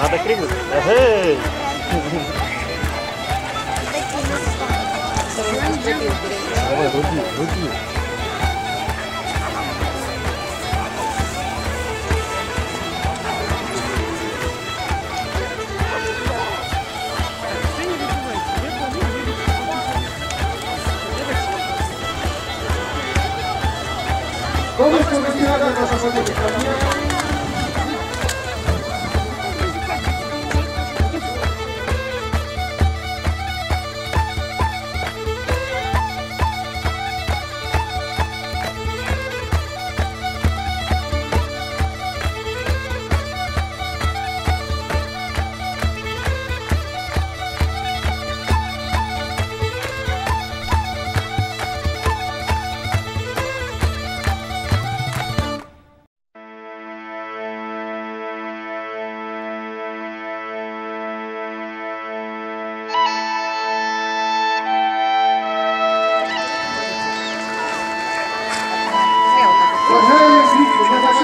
А, так крикнут? Эй! Давай, руби, руби. ¿Cómo es que me tiran las cosas a mi compañía?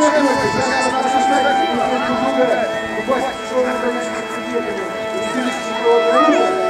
Thank you.